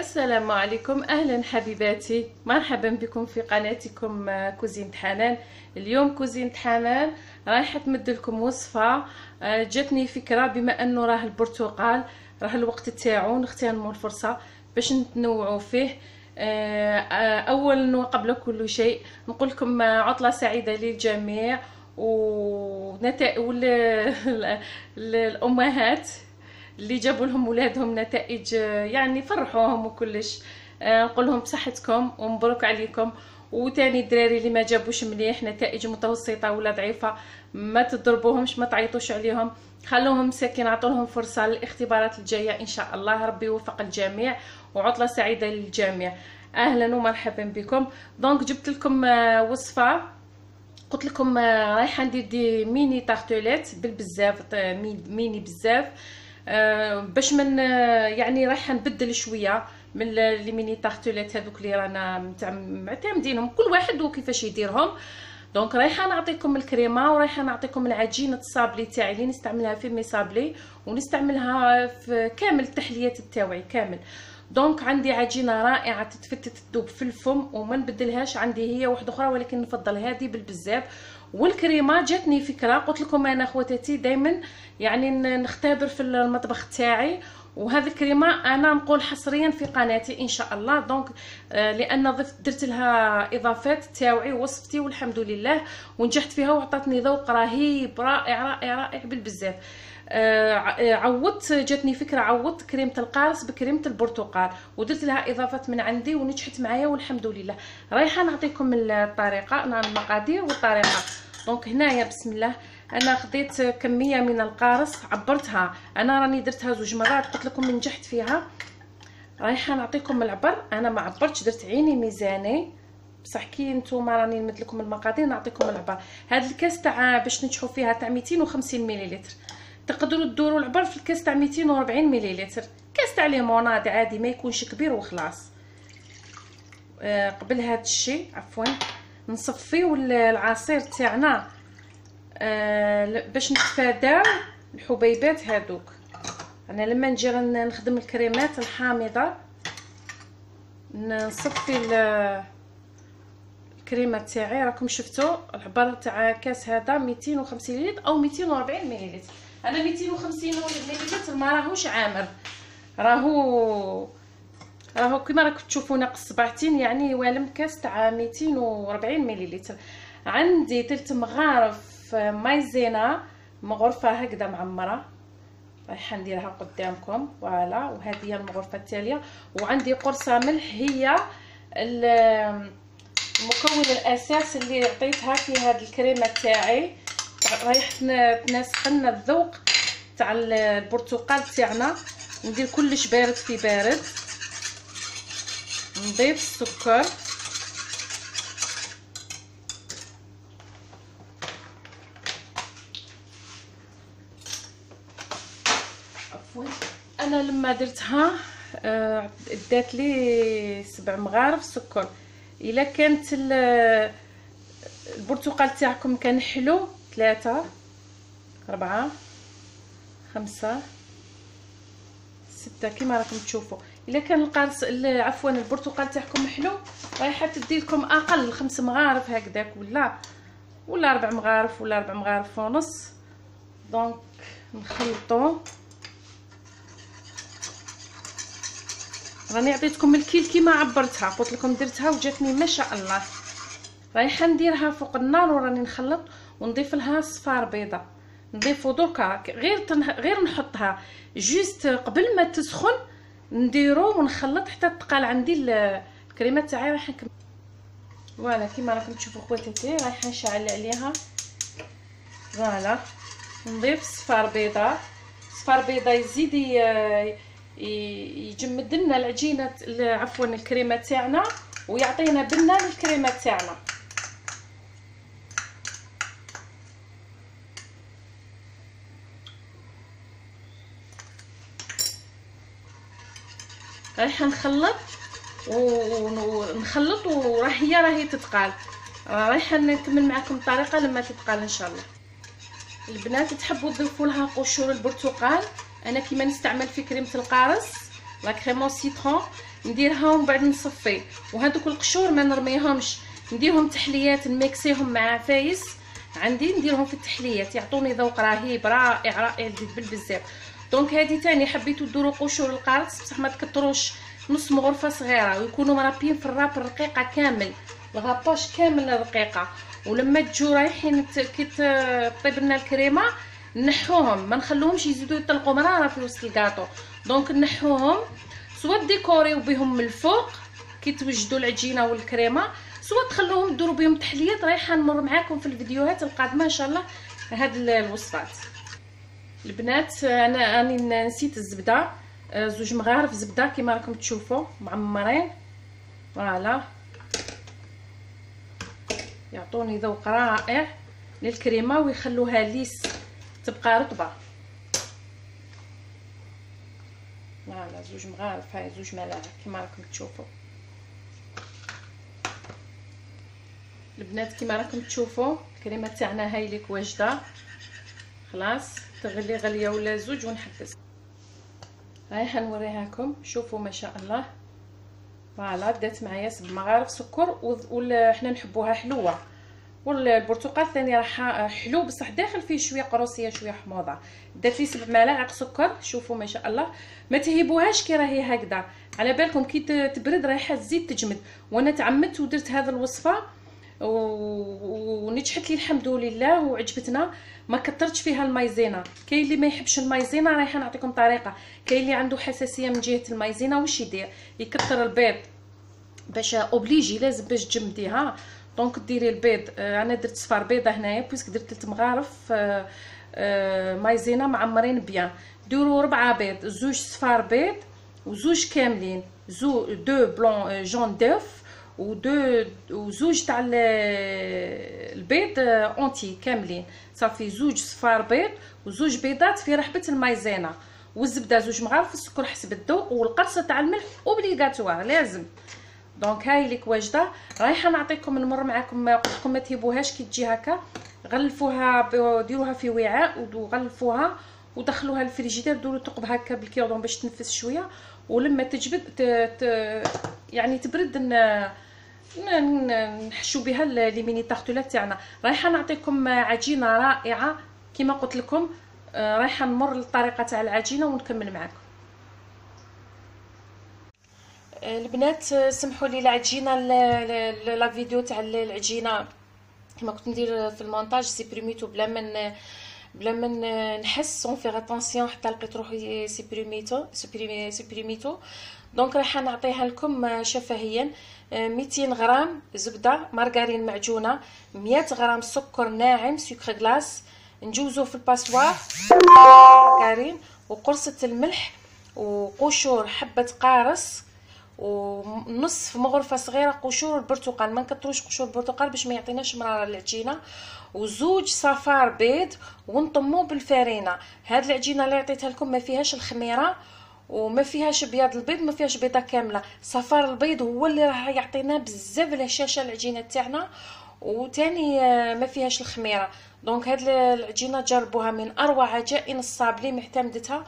السلام عليكم. أهلا حبيباتي. مرحبا بكم في قناتكم آه، كوزينة حنان اليوم كوزينة حنان رايحة تمد لكم وصفة آه، جاتني فكرة. بما أنه راه البرتقال راه الوقت تاعو نغتنموا الفرصه باش نتنوعوا فيه. آه، اولا وقبل كل شيء نقول لكم عطلة سعيدة للجميع ونتائج الأمهات. اللي جابوا لهم ولادهم نتائج يعني فرحوهم وكلش. آه، نقول لهم بصحتكم ومبروك عليكم. وتاني الدراري اللي ما جابوش مليح نتائج متوسطة ولا ضعيفه ما تضربوهمش ما تعيطوش عليهم. خلوهم ساكن عطولهم فرصة للاختبارات الجاية إن شاء الله. ربي يوفق الجميع وعطلة سعيدة للجميع. أهلا ومرحبا بكم. donc جبت لكم آه، وصفة. قلت لكم آه، رايحة ندير des mini tartelettes بالبزاف ميني بزاف. آه، باش من آه، يعني راح نبدل شوية من les mini tartelettes هذوك اللي رانا معتمدينهم كل واحد وكيفاش يديرهم. donc رايحه نعطيكم الكريمة ورايحه نعطيكم العجينة ال sablée تاعي اللي نستعملها في mes sablés ونستعملها في كامل التحليات تاعي كامل. donc عندي عجينة رائعة تتفتت تذوب في الفم وما نبدلهاش عندي هي واحدة أخرى ولكن نفضل هذه بالبزاف. والكريمة جاتني فكرة قلت لكم أنا خواتاتي دائما يعني نختبر في المطبخ تاعي. وهذه الكريمة أنا نقول حصريا في قناتي إن شاء الله. دونك آه، لأن ضفت درت لها إضافات تاوعي وصفتي والحمد لله. ونجحت فيها وعطاتني ذوق رهيب رائع رائع رائع بالبزاف. آه، عوضت جاتني فكرة عوضت كريمة القارص بكريمة البرتقال. ودرت لها إضافات من عندي ونجحت معايا والحمد لله. رايحة نعطيكم الطريقة المقادير والطريقة. donc هنايا بسم الله. أنا خديت كمية من القارص عبرتها. أنا راني درتها زوج مرات قلت لكم نجحت فيها. رايحة نعطيكم العبر. أنا ما عبرتش درت عيني ميزاني. بصح كي نتوما راني نمد لكم المقادير نعطيكم العبر. هذا الكاس تاع باش ننجحوا فيها تاع 250 مليلتر تقدروا دوروا العبر في الكاس تاع 240 مليلتر كاس تاع ليموناد عادي ما يكونش كبير وخلاص. آه قبل هذا الشيء عفوا. نصفيو العصير تاعنا. آه باش نتفاداو الحبيبات هذوك أنا لما نجي نخدم الكريمات الحامضة نصفي الكريمة تاعي. راكم شفتوا العبار تاع كاس هذا 250 ملل أو 240 ملل أنا 250 ملل ما راهوش عامر. راهو راهو كما راكم ناقص صباعتين يعني والم كاس تاع 240 ملل عندي ثلث مغارف مايزينا مغرفة هكذا معمرة. رايحه نديرها قدامكم فوالا. وهذه هي المغرفة التالية. وعندي قرصة ملح هي المكون الاساس اللي عطيتها في هذه الكريمة تاعي. رايح تناسق لنا الذوق تاع البرتقال تاعنا. ندير كلش بارد في بارد. نضيف السكر عفوا. أنا لما درتها آه دات لي سبع مغارف سكر. إلا كانت البرتقال تاعكم كان حلو ثلاثة أربعة خمسة ستة كما راكم تشوفوا. إلا كان القرص عفوا البرتقال تاعكم حلو رايحه تدي لكم أقل خمس مغارف هكذاك ولا ولا أربع مغارف ولا أربع مغارف ونص. دونك نخلطو. راني عطيتكم الكيل كيما عبرتها قلت لكم درتها وجاتني ما شاء الله. رايحه نديرها فوق النار وراني نخلط ونضيف لها صفار بيضة. نضيفو دركا غير تنه... غير نحطها. juste قبل ما تسخن نديرو ونخلط حتى تقال عندي الكريمه تاعي راح نكمل. voilà كيما راكم تشوفوا خواتاتي رايحه نشعل عليها. voilà. نضيف صفار بيضة. صفار بيضة يزيد يجمد لنا العجينة عفوا الكريمة تاعنا ويعطينا بنه للكريمه تاعنا. رايحه نخلط ونخلط وراه هي راهي تتقال. رايحه نكمل معكم الطريقة لما تتقال إن شاء الله. البنات تحبوا تضيفوا لها قشور البرتقال. أنا كيما نستعمل في كريمة القارص لا كريمون سيترون نديرها ومن بعد نصفي. وهذوك القشور ما نرميهمش. نديرهم تحليات نميكسيهم مع فايس. عندي نديرهم في التحليات. يعطوني ذوق رهيب رائع رائع بزاف دونك هذه تاني حبيتو ديروا قشور القارص بصح ما تكثروش نص مغرفة صغيرة ويكونوا مرابين في الراب الرقيقة كامل الغاباش كامل رقيقه ولما تجوا رايحين كي طيب لنا الكريمة نحوهم ما نخلوهمش يزيدوا يطلقوا مراره في وسط ال gâteau. donc نحوهم سواء décoريو بهم من الفوق كي توجدوا العجينة والكريمة سواء تخلوهم ديروا بهم تحليات رايحة نمر معاكم في الفيديوهات القادمة إن شاء الله هاد الوصفات. البنات أنا راني نسيت الزبدة. آه، زوج مغارف زبده كما راكم تشوفوا معمرين voilà. يعطوني ذوق رائع للكريمة ويخلوها ليس تبقى رطبة. فوالا زوج مغارف هاي زوج ملاعق كما راكم تشوفوا. البنات كما راكم تشوفوا الكريمة تاعنا هاي ليك واجدة. خلاص. تغلي غلية ولا زوج ونحبس. هاي حنوريها لكم شوفوا ما شاء الله. voilà بدات معايا سب مغارف سكر وحنا نحبوها حلوة. والبرتقال ثاني راح حلو بصح داخل فيه شوية قروصية شوية حموضة. درت لي سبع ملاعق سكر. شوفوا ما شاء الله. ما تهيبوهاش كي راهي هكذا. على بالكم كي تبرد رايحة تزيد تجمد. وأنا تعمدت ودرت هذه الوصفة ونجحت لي الحمد لله وعجبتنا. ما كثرتش فيها ال Maïzena. كاين اللي ما يحبش ال Maïzena رايحه نعطيكم طريقة. كاين اللي عنده حساسية من جهة المايزينا واش يدير؟ يكثر البيض باش obligé لازم باش تجمديها donc ديري البيض. آه، أنا درت صفار بيضه هنايا puisque درت 3 مغارف آه، آه، مايزينا معمرين bien. ديروا ربعة بيض زوج صفار بيض وزوج كاملين. زو deux blancs jaunes d'œuf و deux وزوج تاع البيض entiers كاملين. صافي زوج صفار بيض وزوج بيضات في رحبة المايزينا. والزبدة زوج مغارف السكر حسب الذوق والقرصه تاع الملح obligatoire لازم. donc هاي ليك واجدة. رايحة نعطيكم نمر معكم قلت لكم ما كي تجي هكا. غلفوها ديروها في وعاء وغلفوها ودخلوها للفريجيدير ديروا ثقب هكا بال cure-dent باش تنفس شوية. ولما تجبد ت... ت... يعني تبرد نحشو بها les mini tartelettes تاعنا. رايحة نعطيكم عجينة رائعة كما قلت لكم آه، رايحة نمر للطريقة تاع العجينة ونكمل معكم آه، البنات آه، سمحوا لي العجينة la vidéo تاع العجينة. كما كنت ندير في ال montage supprimé تو بلا من بلا ما نحس sans faire attention حتى لقيت روحي supprimé تو supprimé تو donc راح نعطيها لكم شفهيا. 200 غرام زبدة مارغرين معجونة 100 غرام سكر ناعم سكر glace. نجوزو في ال passoire. مارغرين وقرصة الملح وقشور حبة قارص ونصف مغرفة صغيرة قشور البرتقال ما نكثروش قشور البرتقال باش ما يعطيناش مرارة العجينه وزوج صفار بيض ونطموه بالفارينة. هاد العجينة اللي عطيتها لكم ما فيهاش الخميرة وما فيهاش بياض البيض ما فيهاش بيضة كاملة. صفار البيض هو اللي راح يعطينا بزاف الهشاشة العجينة تاعنا. وتاني آه، ما فيهاش الخميرة. دونك هاد العجينة جربوها من أروع عجائن الصابلي معتمدتها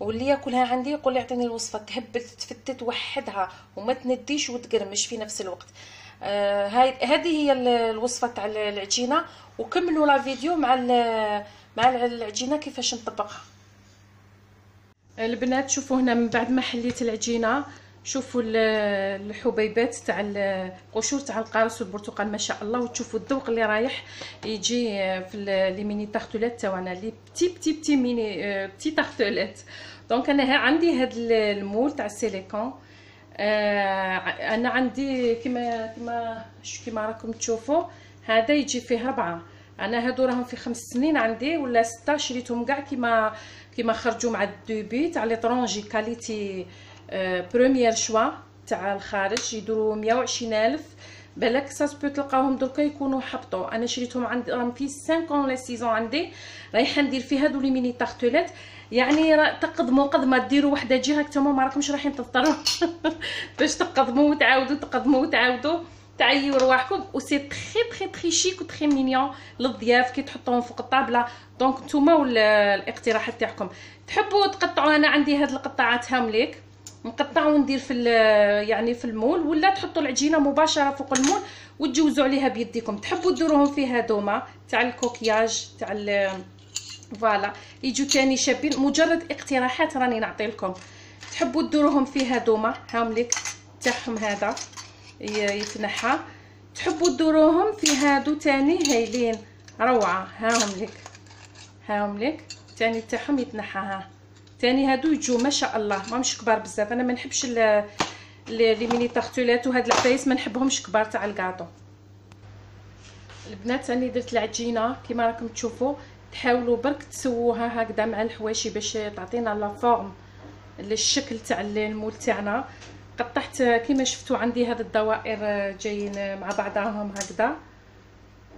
واللي ياكلها عندي يقول لي اعطيني الوصفة. تهبل تفتت وحدها وما تنديش وتقرمش في نفس الوقت. هذه هي الوصفة تاع العجينة. وكملوا la vidéo مع مع العجينة كيفاش نطبقها. البنات شوفوا هنا من بعد ما حليت العجينة. شوفوا الحبيبات تاع القشور تاع القارص والبرتقال ما شاء الله. وتشوفوا الذوق اللي رايح يجي في les mini tartelettes. تاعنا les petites petites petites mini petites tartelettes. donc أنا عندي هاد ال moule تاع السيليكون. آه أنا عندي كما كما كما راكم تشوفوا هذا يجي فيه ربعة. أنا هادو راهم في خمس سنين عندي ولا ستة شريتهم كاع كيما كيما خرجوا مع ال début تاع l'étranger qualité آه premier choix تاع الخارج. يدوروا 120 ألف. بالك ça se peut تلقاوهم دركا يكونوا حبطوا أنا شريتهم عندي راهم في 5 ولا 6 عندي. رايحه ندير في هادو les mini tartelettes. يعني تقدموا قد ما ديروا وحدة تجي هكا ما راكمش رايحين تفطروا باش تقدموا وتعاودوا تقدموا وتعاودوا. تعيوا رواحكم. et c'est très très très chic et très mignon للضياف كي تحطوهم فوق الطابلة. donc نتوما ولا الاقتراحات تاعكم. تحبوا تقطعوا؟ أنا عندي هاد القطعات هامليك. نقطع وندير في يعني في ال moule ولا تحطوا العجينة مباشرة فوق ال moule وتجوزوا عليها بيديكم. تحبوا ديروهم في هادوما تاع الكوكياج تاع voilà. يجوا تاني شابين. مجرد اقتراحات راني نعطي لكم. تحبوا ديروهم في هادوما؟ le cul تاعهم هذا يتنحى. تحبوا ديروهم في هادو تاني؟ هايلين. روعة. هاهم لك هاهم لك تاني تاعهم يتنحى. ها. تاني هادو يجوا ما شاء الله ماهمش كبار بزاف. أنا ما نحبش les mini tartelettes وهاد العفايس ما نحبهمش كبار تاع الكاطو. البنات راني درت العجينة كيما راكم تشوفوا تحاولوا برك تسووها هكذا مع الحواشي باش تعطينا la forme الشكل تاع ال moule تاعنا. قطعت كيما شفتوا عندي هاد الدوائر جايين مع بعضهم هكذا.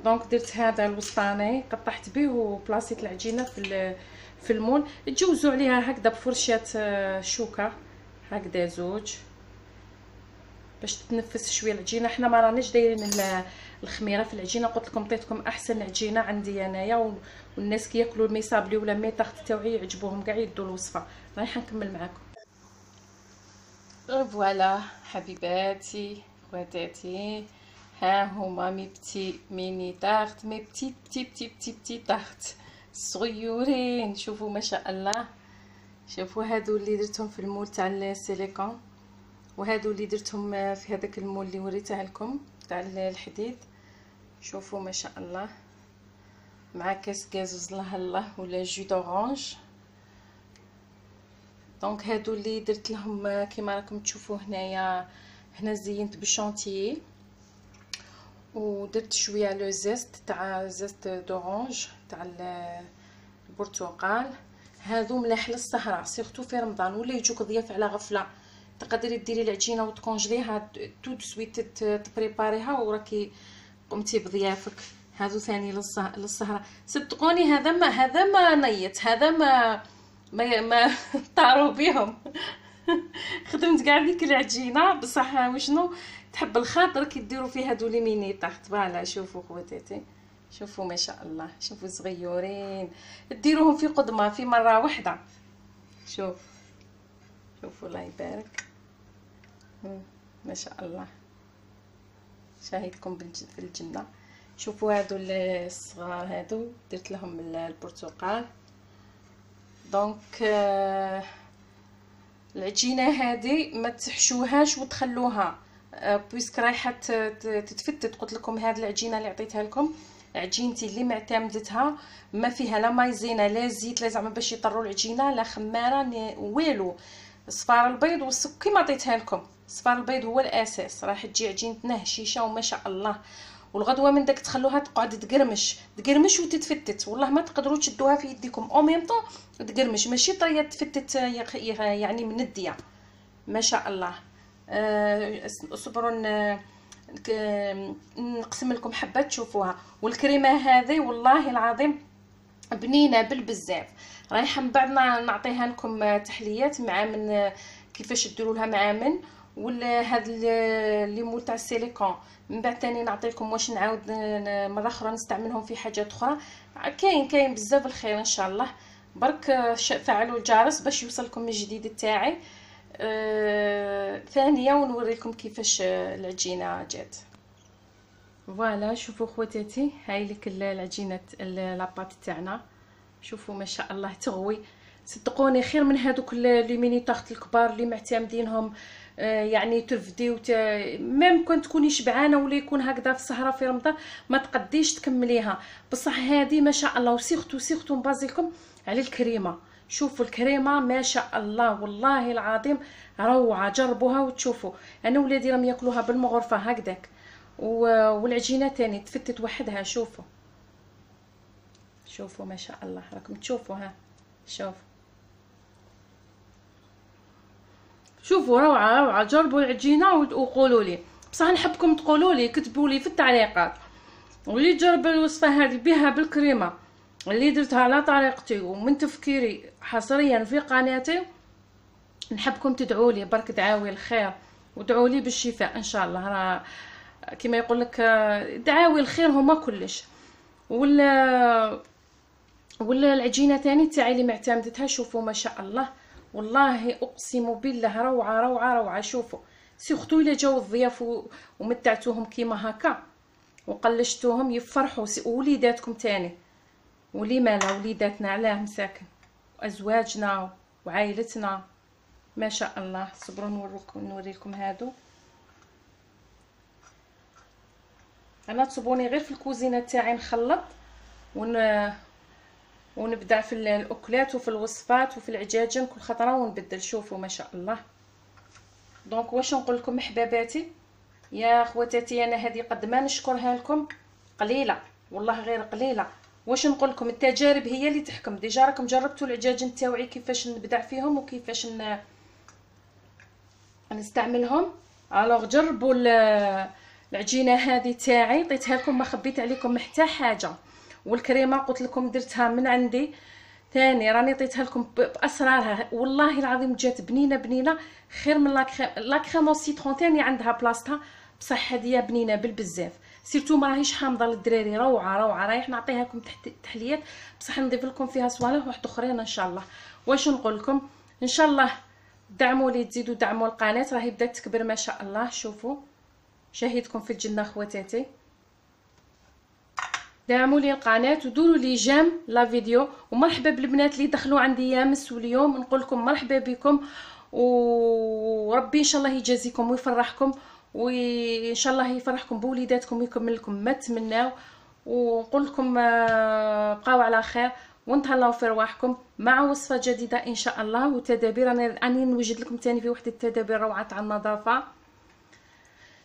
donc درت هذا الوسطاني قطعت به وبلاصيت العجينة في في ال moule تجوزوا عليها هكذا بفرشيطة شوكة هكذا زوج. باش تتنفس شوية العجينة. حنا ما راناش دايرين الخميرة في العجينة. قلت لكم عطيتكم أحسن عجينه عندي أنايا والناس كياكلوا ال mes sablés ولا mes tartes تاوعي يعجبوهم كاع يدوا الوصفة. رايحه نكمل معكم voilà حبيباتي خواتاتي. ها هما mes petites mini tartes mes petites petites petites petites petites tartes صغيورين شوفوا ما شاء الله. شوفوا هادو اللي درتهم في ال moule تاع السيليكون وهادو اللي درتهم في هذاك ال moule اللي وريته لكم تاع الحديد. شوفوا ما شاء الله. مع كاس كازوز الله الله ولا jus d'orange donc هادو اللي درت لهم كيما راكم تشوفوا هنايا هنا زينت بالشونتيي ودرت شوية le zeste تاع zeste d'orange تاع البرتقال. هادو ملاح للسهره surtout في رمضان. ولا يجوك ضياف على غفلة. تقدري ديري العجينة وت congelé ها. tout de suite ت préparé ها وراكي قمتي بضيافك. هادو ثاني للسهره صدقوني هذا ما هذا ما نيت. هذا ما ما ما طاروا بهم. خدمت كاع ديك العجينة. بصح وشنو؟ تحب الخاطر كي ديروا فيها هادو mini tartes voilà شوفوا خواتاتي. شوفوا ما شاء الله. شوفوا صغيورين. ديروهم في قدمة في مرة واحدة شوف. شوفوا الله يبارك. ما شاء الله. شاهدكم في الجنة. شوفوا هادو الصغار هادو. درت لهم البرتقال. دونك آه العجينة هذه ما تحشوهاش وتخلوها. puisque رايحة تتفتت قلت لكم هذه العجينة اللي عطيتها لكم. عجينتي اللي معتمدتها ما فيها لا مايزينا لا زيت لا زعما باش يطروا العجينة لا خمارة والو. صفار البيض والسكر كيما عطيتها لكم. صفار البيض هو الأساس. راح تجي عجينتنا هشيشة وما شاء الله. والغدوة من داك تخلوها تقعد تقرمش. تقرمش وتتفتت. والله ما تقدروا تشدوها في يديكم. أو ميم طون تقرمش. ماشي طرية تفتت يعني من الدية. ما شاء الله. صبروا نقسم لكم حبة تشوفوها. والكريمة هذه والله العظيم بنينة بالبزاف. رايحه من بعد نعطيها لكم تحليات مع من كيفاش ديروا لها مع من ولا لي مول تاع السيليكون. من بعد تاني نعطيكم واش نعاود مرة أخرى نستعملهم في حاجات أخرى. كاين كاين بزاف الخير إن شاء الله. برك فعلوا الجرس باش يوصلكم الجديد تاعي آه ثانية ونوريكم كيفاش العجينة جات. voilà شوفوا خواتاتي هاي لك العجينة la pâte تاعنا. شوفوا ما شاء الله تغوي. صدقوني خير من هذوك لي ميني طاخت الكبار اللي معتمدينهم آه، يعني ترفدي وت... même quand تكوني شبعانة ولا يكون هكذا في السهره في رمضان ما تقديش تكمليها. بصح هذه ما شاء الله وسيختو سيختو نبازيكم على الكريمة. شوفوا الكريمة ما شاء الله والله العظيم روعة جربوها وتشوفوا. أنا ولادي راهم ياكلوها بالمغرفة هكذاك. والعجينة تاني تفتت وحدها شوفوا. شوفوا ما شاء الله راكم تشوفوا ها. شوف شوفوا روعة روعة. جربوا العجينة وقولوا لي. بصح نحبكم تقولوا لي كتبوا لي في التعليقات. واللي جرب الوصفة هذه بها بالكريمة. اللي درتها على طريقتي ومن تفكيري حصريا في قناتي نحبكم تدعوا لي برك دعاوي الخير ودعوا لي بالشفاء إن شاء الله. راه كما يقول لك دعاوي الخير هما كلش. ولا ولا العجينه تاني تاعي اللي معتمدتها شوفوا ما شاء الله. والله أقسم بالله روعة روعة روعة. شوفوا سيختو الا جاو الضياف ومتعتوهم كيما هكا. وقلشتوهم يفرحوا وليداتكم تاني. ولي مالا وليداتنا علاه مساكن وازواجنا وعائلتنا. ما شاء الله صبروا نوريكم نوريكم هادو. أنا تصبوني غير في الكوزينة تاعي نخلط ون ونبدع في الأكلات وفي الوصفات وفي العجاجن كل خطرة ونبدل. شوفوا ما شاء الله. donc واش نقول لكم حباباتي يا خواتاتي أنا هذه قد ما نشكرها لكم قليلة والله غير قليلة. واش نقول لكم التجارب هي اللي تحكم. déjà راكم جربتوا العجاجن تاوعي كيفاش نبدع فيهم وكيفاش ن... نستعملهم؟ alors جربوا العجينة هذه تاعي. عطيتها لكم ما خبيت عليكم حتى حاجة. والكريمة قلت لكم درتها من عندي. ثاني راني عطيتها لكم بأسرارها. والله العظيم جات بنينة بنينة خير من la crème la crème citron. ثاني عندها بلاصتها. بصح هذه بنينة بالبزاف. surtout ما راهيش حامضة للدراري روعة روعة. رايح نعطيها لكم تحت تحليات بصح نضيف لكم فيها صوالح واحد أخرين إن شاء الله. واش نقول لكم؟ إن شاء الله دعموا لي تزيدوا دعموا القناة. راهي بدات تكبر ما شاء الله. شوفوا. شاهدكم في الجنة خواتاتي. دعموا لي القناة ودوروا لي جيم لا فيديو. ومرحبا بالبنات اللي دخلوا عندي يامس واليوم. نقول لكم مرحبا بكم. وربي إن شاء الله يجازيكم ويفرحكم. وإن شاء الله يفرحكم بوليداتكم ويكمل لكم ما تمناو. ونقول لكم آه، بقاو على خير ونتهلاو في رواحكم مع وصفة جديدة إن شاء الله. وتدابير راني نوجد لكم تاني في واحد التدابير روعة على النظافه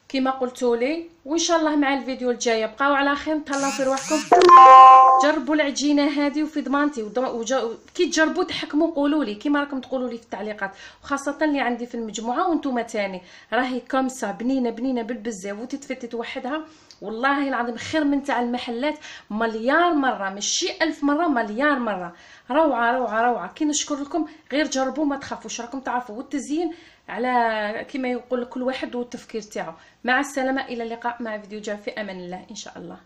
كما قلتوا لي وإن شاء الله مع الفيديو الجايه بقاو على خير تهلاو في رواحكم جربوا العجينة هذه وفي ضمانتي. كي تجربوا تحكموا قولوا لي كيما راكم تقولوا لي في التعليقات. وخاصة اللي عندي في المجموعة وأنتم تاني. راهي كمسه بنينة بنينة بالبزاف وتتفتت وحدها. والله العظيم خير من تاع المحلات مليار مرة. ماشي ألف مرة مليار مرة. روعة روعة روعة. كي نشكر لكم غير جربوا ما تخافوش. راكم تعرفوا والتزيين على كما يقول كل واحد والتفكير تاعو. مع السلامة إلى اللقاء مع فيديو جاي في أمان الله إن شاء الله.